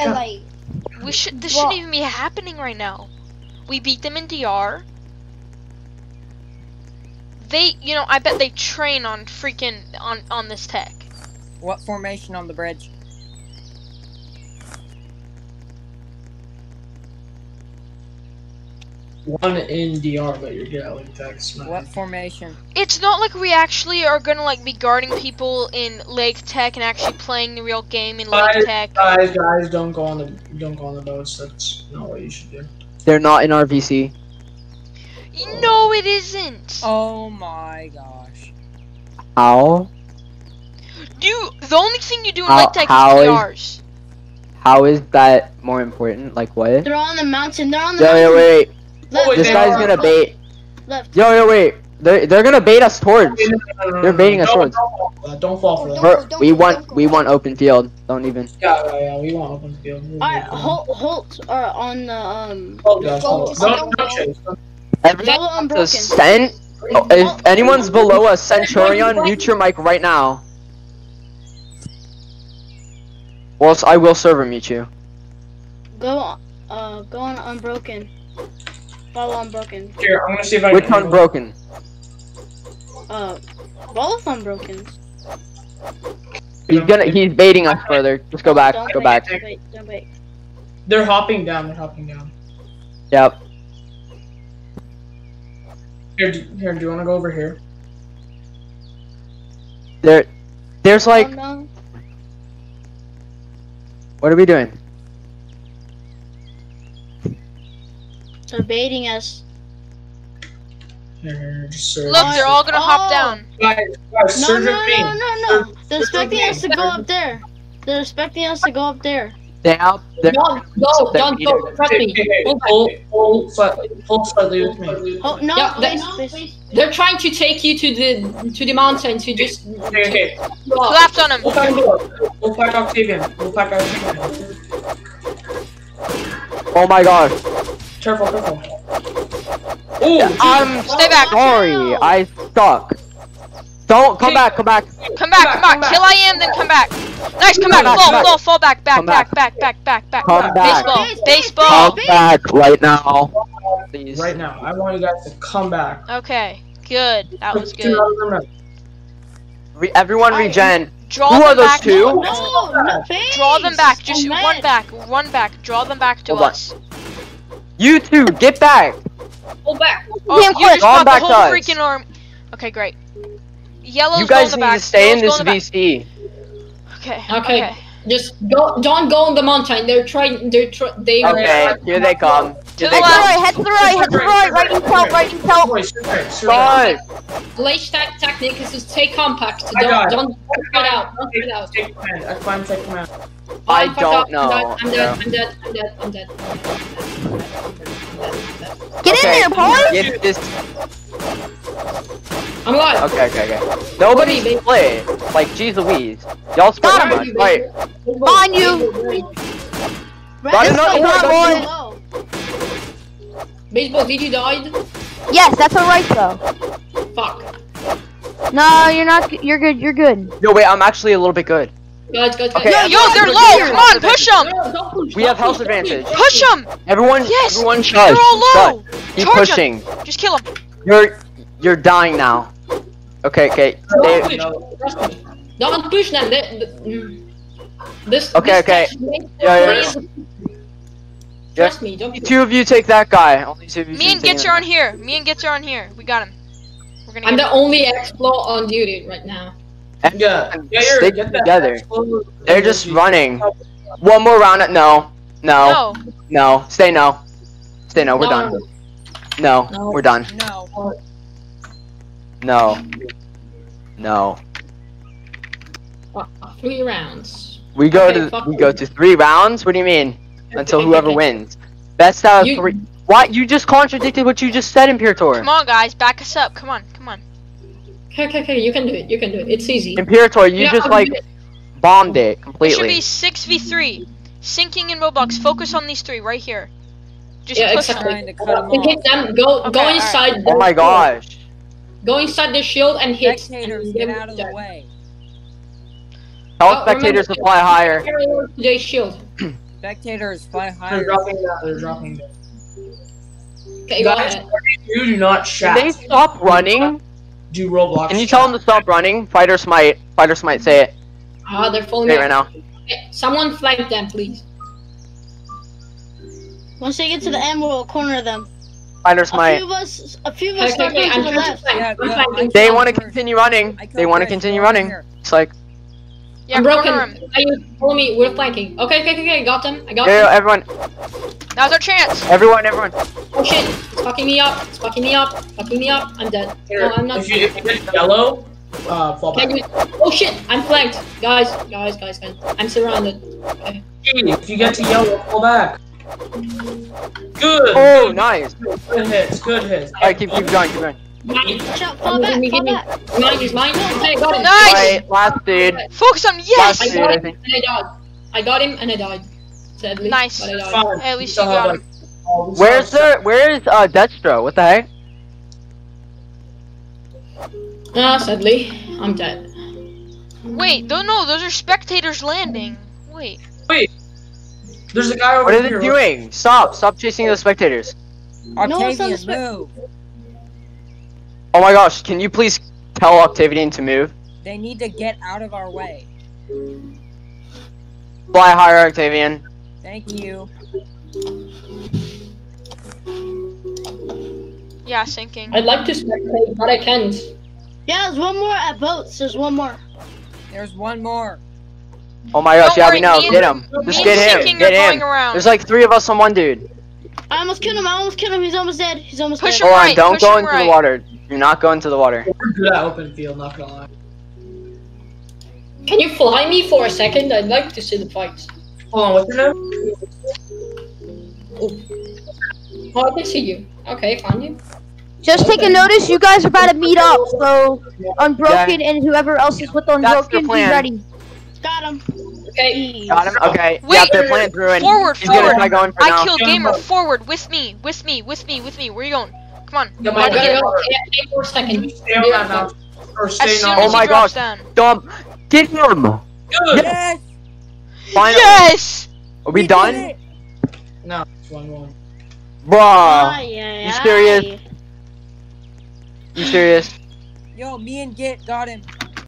like We should. This Well- shouldn't even be happening right now. We beat them in DR. They, you know, I bet they train on freaking on on this tech. What formation on the bridge? One in DR, but you're Gatling techs. man. What formation? It's not like we actually are gonna like be guarding people in Lake Tech and actually playing the real game in Lake Guys, Tech. guys, guys, don't go on the don't go on the boats. That's not what you should do. They're not in RVC. No, it isn't. Oh my gosh. How? You. The only thing you do in How- Lake Tech how is is- DRs. How is that more important? Like what? they're on the mountain. They're on the Yo, mountain. yo, wait. Left, Wait, This guy's are- gonna bait. left. Yo, yo, wait. They're they're gonna bait us towards. No, no, no, no, They're no, baiting us don't- towards. Don't fall for that. Don't fall for that. Don't We're- don't want don't we want open field. Don't even. Yeah, yeah, yeah. We want open field. We'll Alright, be fine. Holt, Holt are on the um. Oh, guys, Go, hold on. just Don't, don't don't chase. Everyone Follow to Oh, if anyone's below a Centurion, mute your mic right now. Or else I will server mute you. Go on, uh, go on unbroken. Follow unbroken. Here, I'm gonna see if I Which can. one broken? Uh, both unbroken. He's gonna he's baiting us further. Just go back. Don't Go wait, back. Don't wait, don't wait. They're hopping down. They're hopping down. Yep. Here, do, here. Do you want to go over here? There. There's like. oh, no. What are we doing? They're baiting us. Here, here. Look, they're all gonna hop Oh. down. Guys, guys, No, surge no, no, no, no, no. They're expecting us to go up there. They're expecting us to go up there. They out. They're, Don't go, don't go. Trust me. hey, hey, Hold back. pull, pull, pull slightly with me. Oh no! Yeah, please, that- please. They're trying to take you to the to the mountain to just. Okay, okay. go up. Clapped on him. Wolfpack, Wolfpack Octavian. Wolfpack Octavian. oh my gosh. Careful, careful. Ooh, I'm Stay back. sorry. I stuck. Don't come back. Come back. Come back, come back. Kill I am, then come back. Nice, come back. back, Fall, come back. fall, fall back, back, back, back. back, back, back, back. Come back. Baseball, Base, base, baseball. Come back right now. Please. right now. I want you guys to come back. Okay, good. That was good. not remember. Re- everyone I- regen. Draw Who them are those back. two? No, no, face. Draw them back. Just I'm one mad. back, one back. Draw them back to Hold on. us. You two, get back. Hold back. Oh, Damn you quick. just Draw got them the whole us. freaking arm. Okay, great. Yellow's You go in guys the need back. to stay in Yellow's this in the VC. Okay. Okay. Okay. Just go. Don't go on the mountain. They're trying. They're try, they. Okay, here they come. To Here the they left. come. head to the right, head to the right, right intel, right intel. Boys, surge right, surge right. Guys, Lake tech technique is to stay compact. I got Don't it. don't spread out. Don't spread out. Take command. Equine, take command. I don't know. I'm dead. I'm dead. I'm dead. I'm dead. Get Okay. in there, boys! get this. I'm alive. Okay, okay, okay. Nobody Baby. split. Like, jeez Louise. Y'all split Got him. much. Right. Behind you. Got another Let's one. Go, boys. Baseball, did you die? Yes, that's alright though. Fuck. No, you're not. You're good. You're good. No, wait, I'm actually a little bit good. Guys, guys, guys. Okay. Yo, yo, they're low. Come on, push them. No, push, We have health push, advantage. push. Push them. Everyone, Yes, everyone shush. They're all low. Shush. Keep Charge 'em. pushing. Just kill them. You're, you're dying now. Okay, okay. Don't They, push. Don't push them. They, the, mm. this. Okay, this okay. tech Yeah, yeah, plays- Trust me. Don't. two of you take that guy. Only two of you. Me and take Gitzer on here. Me and Gitzer on here. We got him. We're gonna I'm get the only explo on duty right now. Yeah, yeah, you're, Stick get together. explosive They're just running. One more round. At, no, no, No. no. Stay no. Stay no. We're No. done. No, No. we're done. No. No. No. Three rounds. We go Okay, to we you. go to three rounds. What do you mean? Until whoever wins. Best out of You- three. What? You just contradicted what you just said, Imperator. Come on, guys. Back us up. Come on. Come on. Okay, okay, okay. You can do it. You can do it. It's easy. Imperator, you Yeah, just I'll like do it. bombed it It should be six v three. Sinking in Roblox. Focus on these three right here. Just Yeah, push exactly. Trying to them Hit them. Go, Okay, go alright. inside. Oh the my gosh. Go inside the shield and hit. Spectators, and get out of the way. Tell Oh, spectators to fly higher. Today's shield. Spectators, fly They're dropping down. They're dropping down. Okay, go Guys, ahead. you do not Can they stop running? Do Roblox. Can you tell them to stop running? Fighter smite. Fighter smite. Say it. Ah, they're following Say me. it right now. Okay, someone flank them, please. Once they get to the end, we'll corner them. Fighter A few of us, a few of us Okay, okay, to the left. Yeah, I'm go- flanking. I- They want to continue running. They want to continue running. here. It's like, Yeah, I'm broken. corner him. Are you follow me? We're flanking. Okay, okay, okay, okay. Got them. I got yo, yo, them. everyone, Now's our chance. everyone, everyone. Oh shit! It's fucking me up. It's fucking me up. Fucking me up. I'm dead. Here, No, I'm not. if you, if you get yellow, uh, fall back. Can you- Oh shit! I'm flanked, guys, guys, guys, guys. I'm surrounded. Okay. Hey, if you get to yellow, fall back. Good. Oh, nice. Good hits. Good hits. All right, keep keep going, keep going. Mine. Watch out, fall back, fall back. Mine is mine. Okay, got him. Nice. Right, last dude. Focus on Last yes. I dude, got I him think. and I died. I got him and I died. Sadly. Nice. But I died. Fine. At least Still you got him. Where's the Where's uh Destro? What the heck? Ah, sadly, I'm dead. Wait, don't no, those are spectators landing. Wait. Wait! There's a guy over What is here. it doing? Stop! Stop chasing the spectators. No one's on the Octavian, spe- move. Oh my gosh! Can you please tell Octavian to move? They need to get out of our way. Fly higher, Octavian. Thank you. Yeah, sinking. I'd like to spectate, but I can't. Yeah, there's one more at boats. There's one more. There's one more. Oh my gosh! Don't yeah, worry, we know. Get him. Just get him. Get him. around. There's like three of us on one dude. I almost killed him. I almost killed him. He's almost dead. He's almost Push dead. him Hold on! right, Don't push go him into right. the water. Do not go into the water. We're good open field, not gonna lie. Can you fly me for a second? I'd like to see the fights. Hold on, what's your name? Oh. oh, I can see you. Okay, find you. Just take a notice. You guys are about to meet up. So Unbroken and whoever else is with Unbroken, be ready. Got him. Okay. Got him. Okay. Wait. yeah, their plan's ruined. Forward, He's gonna forward. try going for I now. killed gamer. Forward with me, with me, with me, with me. Where you going? Come on. Yeah, my to Gotta get- go. Stay, stay for a second. Stay on that mountain. Or stay on. Oh my he gosh. down. Dump. Get him. Good. Yes! Finally. Yes. Are we did done? No, one one. Bruh. Ay, ay, you ay. serious? You serious? Yo, me and Git got him.